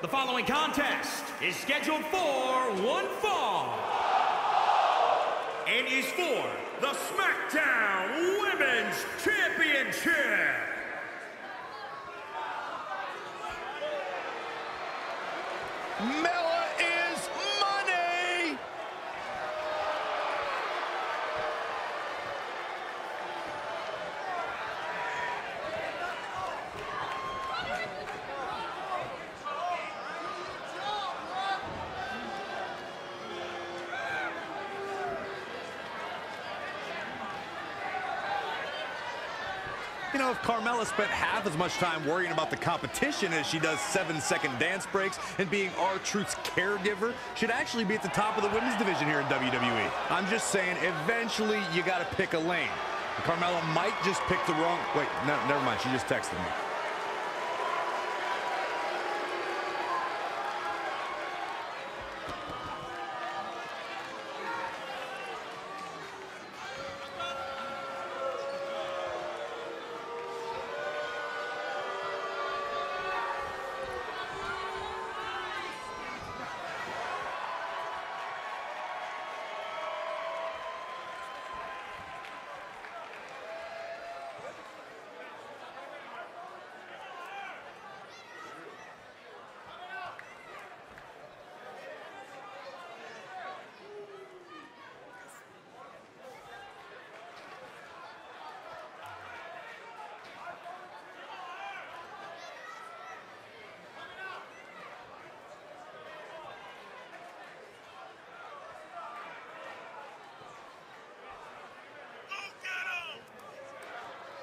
The following contest is scheduled for one fall and is for the SmackDown Women's Championship. Know, if Carmella spent half as much time worrying about the competition as she does seven-second dance breaks and being R-Truth's caregiver, she'd actually be at the top of the women's division here in WWE. I'm just saying, eventually you got to pick a lane. Carmella might just pick the wrong... Wait, no, never mind. She just texted me.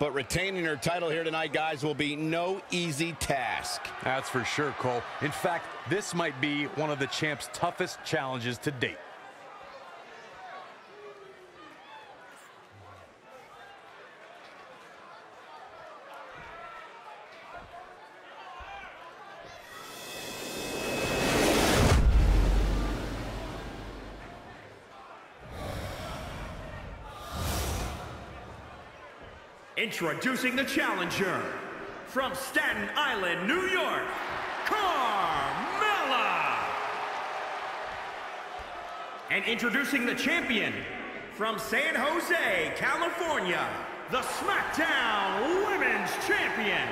But retaining her title here tonight, guys, will be no easy task. That's for sure, Cole. In fact, this might be one of the champ's toughest challenges to date. Introducing the challenger from Staten Island, New York, Carmella. And introducing the champion from San Jose, California, the SmackDown Women's Champion,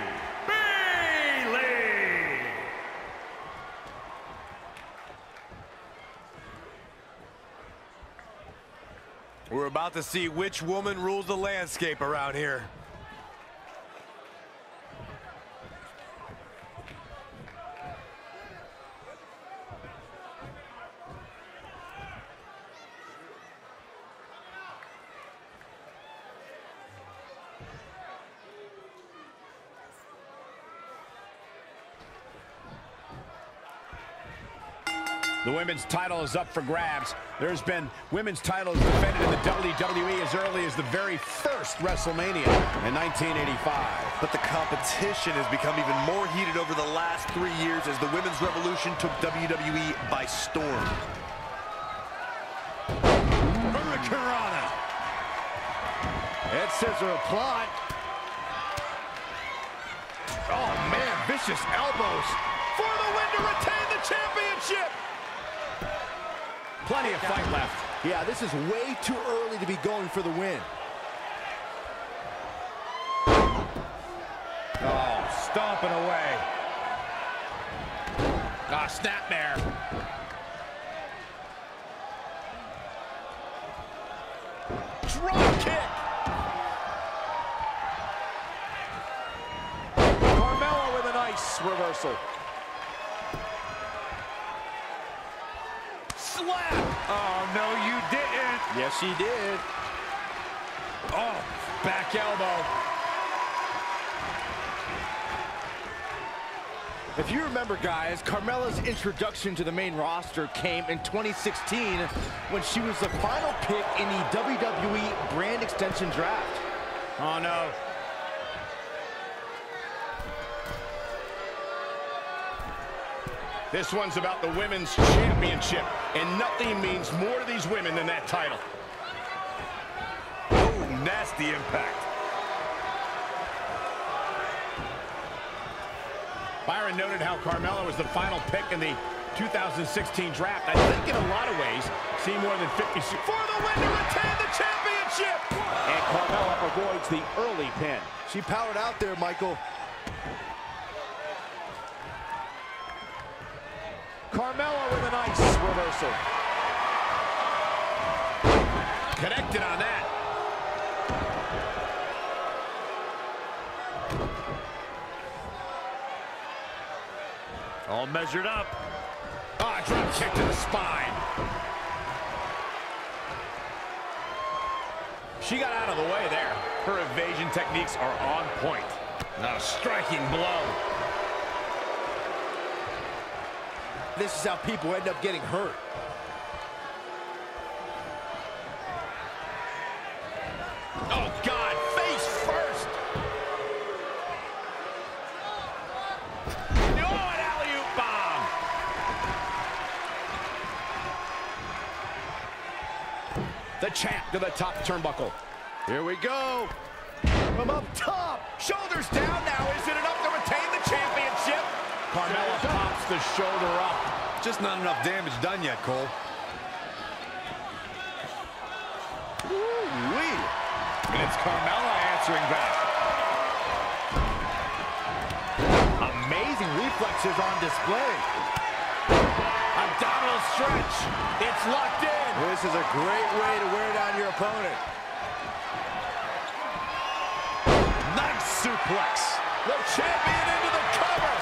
Bayley. We're about to see which woman rules the landscape around here. The women's title is up for grabs. There's been women's titles defended in the WWE as early as the very first WrestleMania in 1985. But the competition has become even more heated over the last three years as the women's revolution took WWE by storm. Hurricanrana. Head scissor applied. Oh, man, vicious elbows for the win to retain the championship. Plenty of fight left. Yeah, this is way too early to be going for the win. Oh, stomping away. Ah, snapmare. Drop kick. Carmella with a nice reversal. Slap. Oh, no, you didn't. Yes, she did. Oh, back elbow. If you remember, guys, Carmella's introduction to the main roster came in 2016 when she was the final pick in the WWE brand extension draft. Oh, no. This one's about the Women's Championship, and nothing means more to these women than that title. Oh, nasty impact. Byron noted how Carmella was the final pick in the 2016 draft. I think in a lot of ways, see more than 50 for the win to retain the championship. And Carmella avoids the early pin. She powered out there, Michael. Carmella with a nice reversal. Connected on that. All measured up. Ah, oh, drop kick to the spine. She got out of the way there. Her evasion techniques are on point. A striking blow. This is how people end up getting hurt. Oh, God, face first. An alley-oop bomb. The champ to the top turnbuckle. Here we go. From up top. Shoulders down now. Is it enough to retain the championship? Carmella pops the shoulder up. Just not enough damage done yet, Cole. Woo-wee. And it's Carmella answering back. Amazing reflexes on display. Abdominal stretch. It's locked in. This is a great way to wear down your opponent. Nice suplex. The champion into the cover.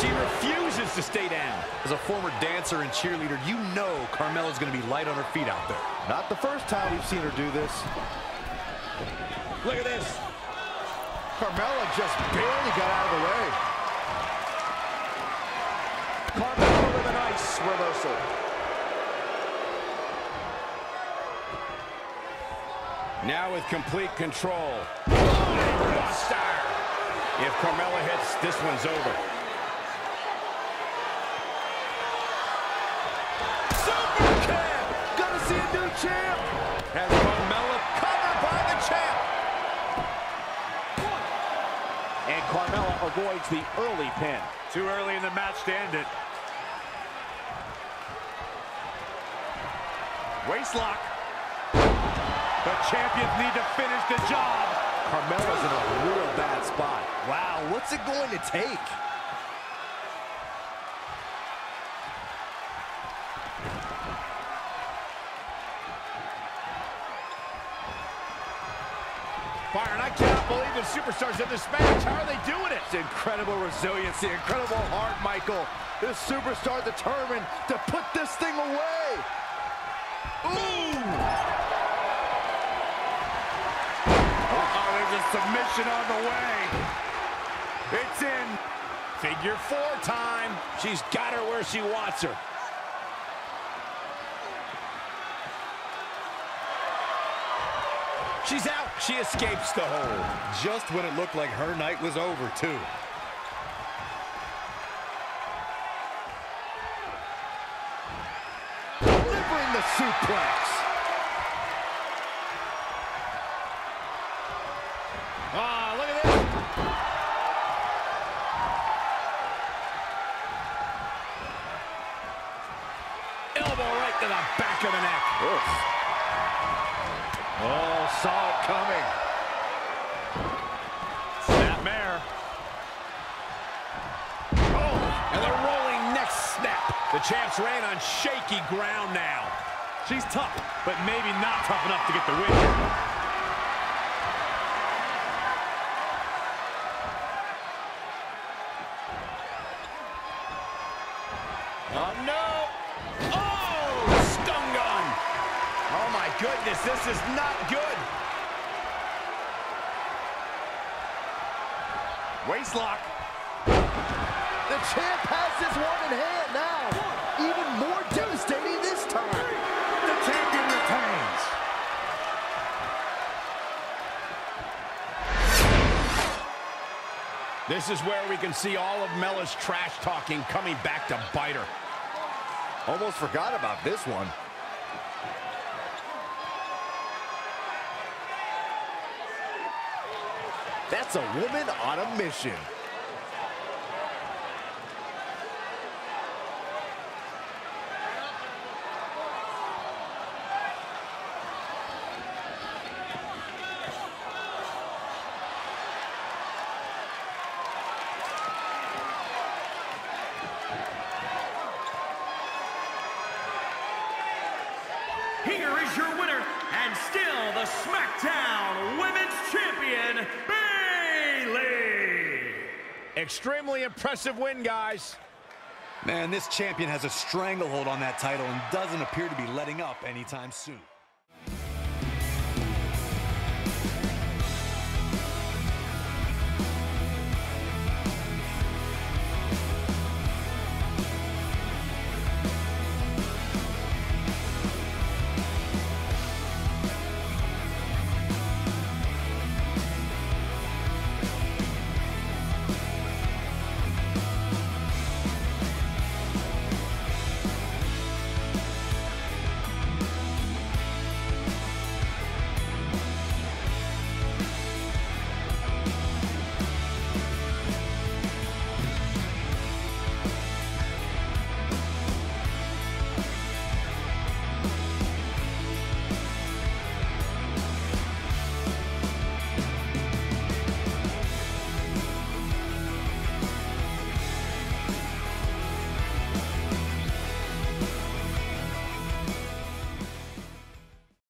And she refuses to stay down. As a former dancer and cheerleader, you know Carmella's going to be light on her feet out there. Not the first time we've seen her do this. Look at this. Carmella just barely got out of the way. Carmella with a nice reversal. Now with complete control. Buster. If Carmella hits, this one's over. Champ. Has Carmella covered by the champ. And Carmella avoids the early pin. Too early in the match to end it. Waistlock. The champions need to finish the job. Carmella's in a real bad spot. Wow, what's it going to take? Byron, I cannot believe the superstars in this match. How are they doing it? It's incredible resiliency, incredible heart, Michael. This superstar determined to put this thing away. Ooh! Oh, there's a submission on the way. It's in. Figure four time. She's got her where she wants her. She's out. She escapes the hold. Just when it looked like her night was over, too. Delivering the suplex. Ah, look at this. Elbow right to the back of the neck. Oh, saw it coming. Snapmare. Oh, and the rolling neck snap. The champ's reign on shaky ground now. She's tough, but maybe not tough enough to get the win goodness, this is not good. Waistlock. The champ has this one in hand now. Even more devastating this time. The champion retains. This is where we can see all of Mella's trash talking coming back to bite her. Almost forgot about this one. That's a woman on a mission. Here is your winner, and still the SmackDown Extremely impressive win, guys. Man, this champion has a stranglehold on that title and doesn't appear to be letting up anytime soon.